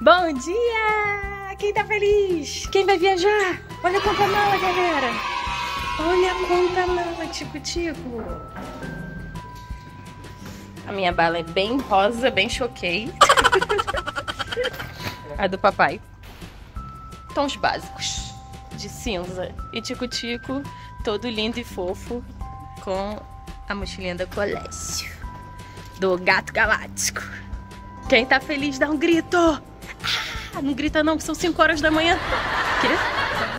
Bom dia! Quem tá feliz? Quem vai viajar? Olha quanta mala, galera! Olha quanta mala, tico-tico! A minha bala é bem rosa, bem choquei. A do papai. Tons básicos de cinza. E tico-tico, todo lindo e fofo, com a mochilinha da colégio. Do gato galáctico. Quem tá feliz dá um grito! Ah, não grita não, que são 5 horas da manhã. Quê?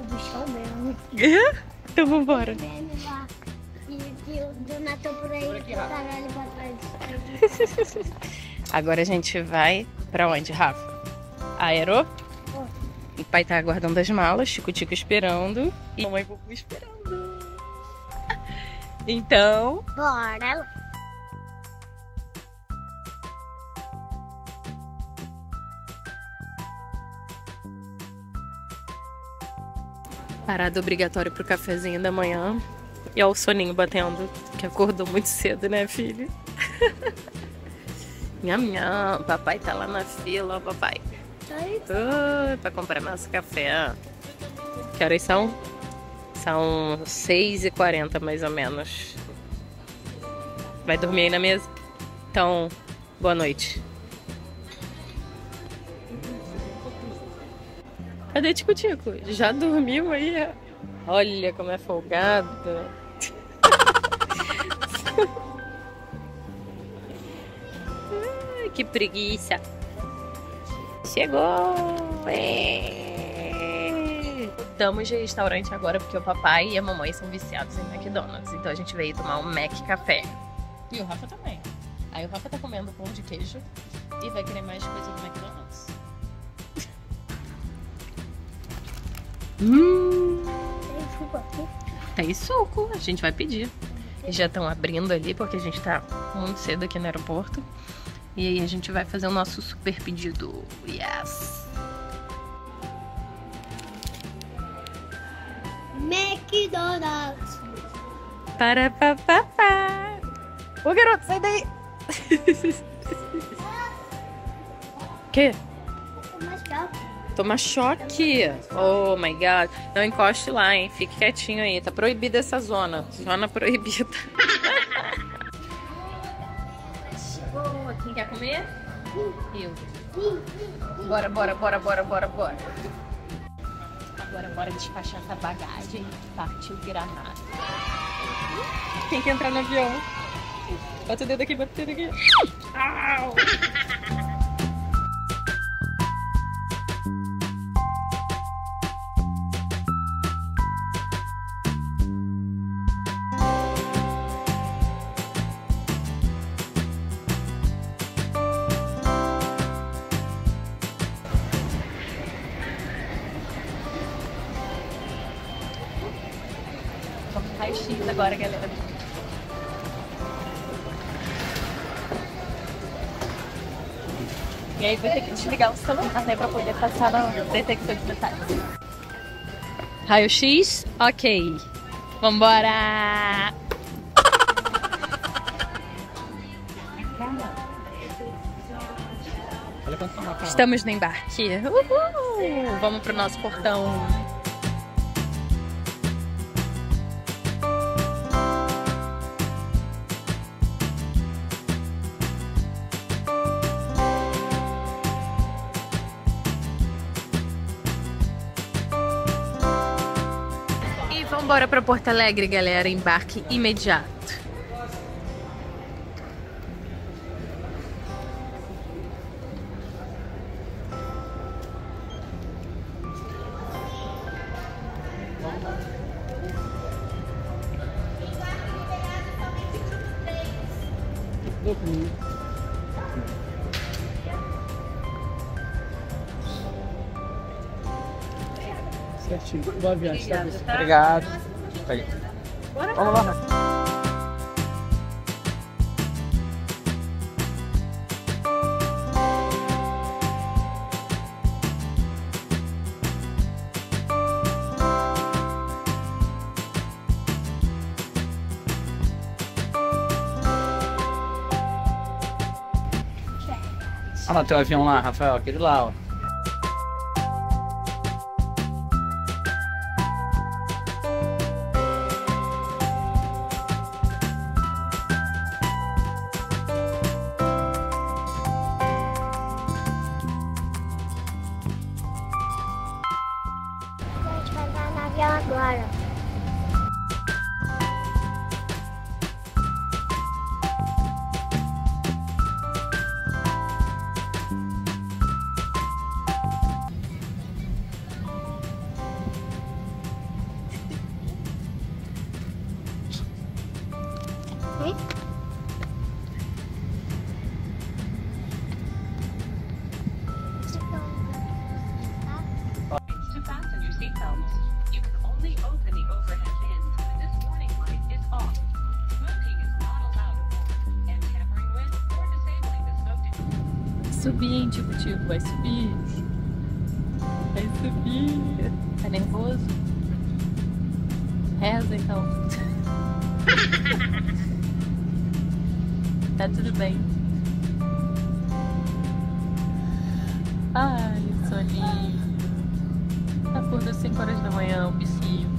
Do show mesmo. É? Então vambora. Meme lá. E que o aí, caralho, pra trás. Agora a gente vai pra onde, Rafa? Aero? O pai tá aguardando as malas, Chico Tico esperando e mamãe Bubu esperando. Então, Bora lá. Parada obrigatória pro cafezinho da manhã. E o soninho batendo, que acordou muito cedo, né, filho? Nham, nham. Papai tá lá na fila, ó, papai. Aí, Oi, pra comprar nosso café. Que horas são? São 6h40 mais ou menos. Vai dormir aí na mesa? Então, boa noite. Cadê Tico Tico? Já dormiu aí? Olha como é folgada. Ai, que preguiça. Chegou! É. Estamos de restaurante agora porque o papai e a mamãe são viciados em McDonald's. Então a gente veio tomar um Mac Café. E o Rafa também. Aí o Rafa tá comendo pão de queijo e vai querer mais coisa do McDonald's. Hum, tem suco aqui. tem suco, a gente vai pedir. Eles já estão abrindo ali porque a gente tá muito cedo aqui no aeroporto. E aí a gente vai fazer o nosso super pedido. Yes! McDonald's. Para pa, pa, pa. Ô garoto, sai daí! que? Toma choque! Oh my god! Não encoste lá, hein? Fique quietinho aí. Tá proibida essa zona. Zona proibida. Boa, quem quer comer? Eu. Bora, bora, bora, bora, bora, bora. Agora bora despachar essa bagagem. Partiu Granada. Quem quer entrar no avião? Bota o dedo aqui, bota o dedo aqui. Au! Vamos raio-x agora, galera. E aí vai ter que desligar o celular, né, pra poder passar no detector de metais. Raio-x? Ok. Vambora! Estamos no embarque. Uhul! Vamos pro nosso portão. Vambora pra Porto Alegre, galera. Embarque imediato. Certinho. Boa viagem. tá? Obrigada, tá? Obrigado. Bora. Vamos lá. Olha lá teu avião lá, Rafael, aquele lá, ó. Aquela agora. Oi? Subir, hein, Tico Tico, vai subir. Vai subir. Tá nervoso? Reza então. tá tudo bem. Ai, soninho. Acordou 5 horas da manhã, o bichinho.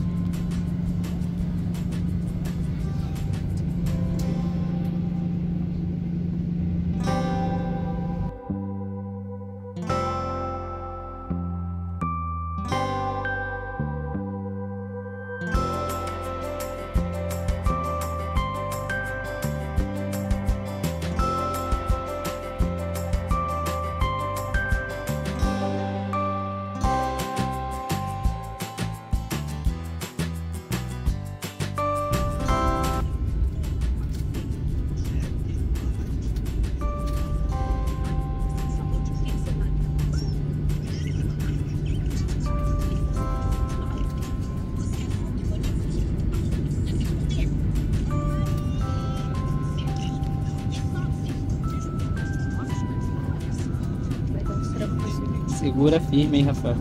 Segura firme, hein, Rafael.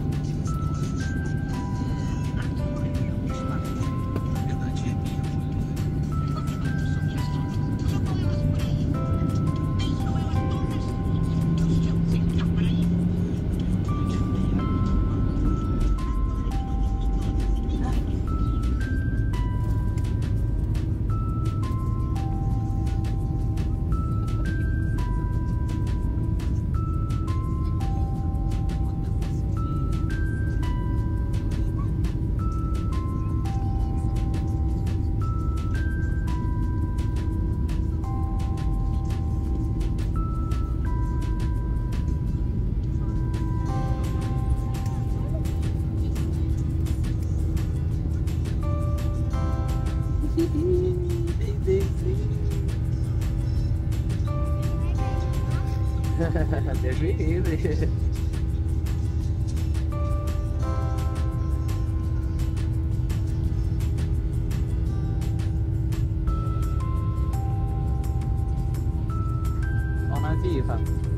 Deus me livre. Ó o navio, Rafa.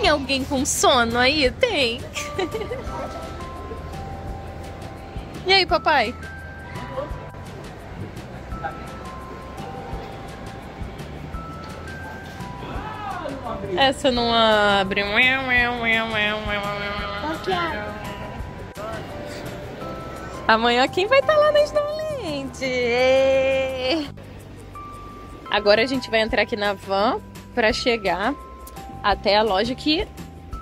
Tem alguém com sono aí? Tem. e aí, papai? Essa não abre. Amanhã quem vai estar lá na Snowland? Agora a gente vai entrar aqui na van para chegar até a loja que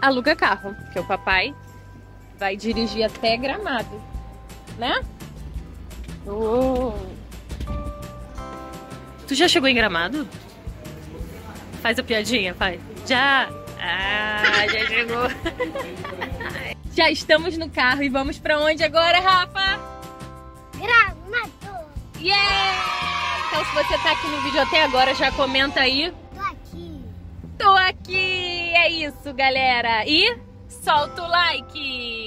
aluga carro, que o papai vai dirigir até Gramado, né? Oh. Tu já chegou em Gramado? Faz a piadinha, faz. Já! Ah, já chegou. já estamos no carro e vamos pra onde agora, Rafa? Gramado. Yeah! Se você tá aqui no vídeo até agora, já comenta aí. Tô aqui. Tô aqui! É isso, galera. E solta o like!